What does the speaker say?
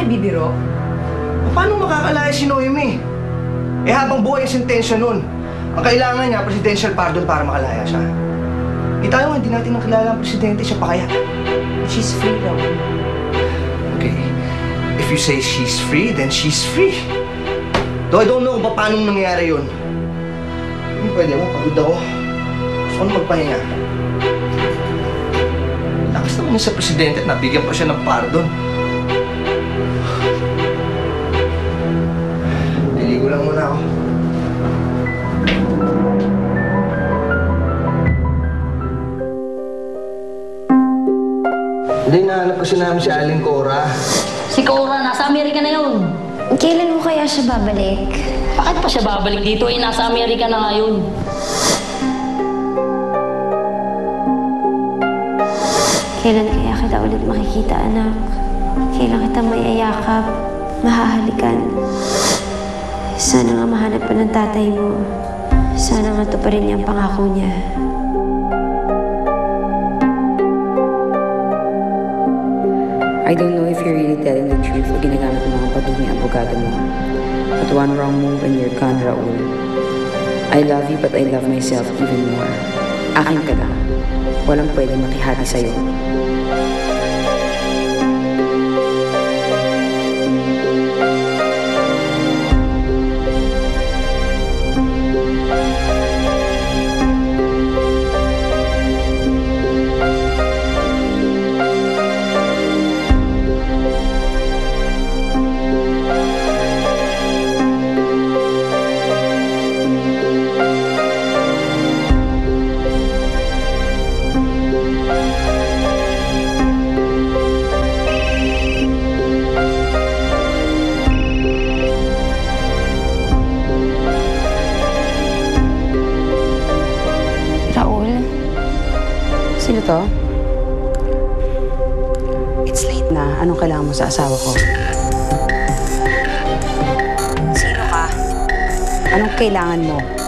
nagbibiro? Paano makakalaya si Noemi? Eh habang buhay ang sentensya nun, ang kailangan niya, presidential pardon para makalaya siya. Di tayo nga, hindi natin nakilala ang presidente, siya pa kaya. She's free, Raul. Okay, if you say she's free, then she's free. Though I don't know kung pa- paano nangyayari yun. Hindi pwede mo, pagod ako. Gusto ko magpahinga. Lakas naman niya sa presidente at nabigyan pa siya ng pardon. Hindi, nahanap kasi namin si Aling Cora. Si Cora, nasa Amerika na yun. Kailan mo kaya siya babalik? Bakit pa siya babalik dito? Eh, nasa Amerika na nga yun. Kailan kaya kita ulit makikita, anak? Kailan kita mayayakap, mahahalikan? Sana nga mahanap pa ng tatay mo. Sana nga rin yung pangako niya. I don't know if you're really telling the truth o ginagamit ng mga pagiging abogado mo. But one wrong move and you're gone, Raul. I love you but I love myself even more. Akin ka lang. Walang pwedeng makihati sa'yo. Sino to? It's late na. Anong kailangan mo sa asawa ko? Sino ka? Anong kailangan mo?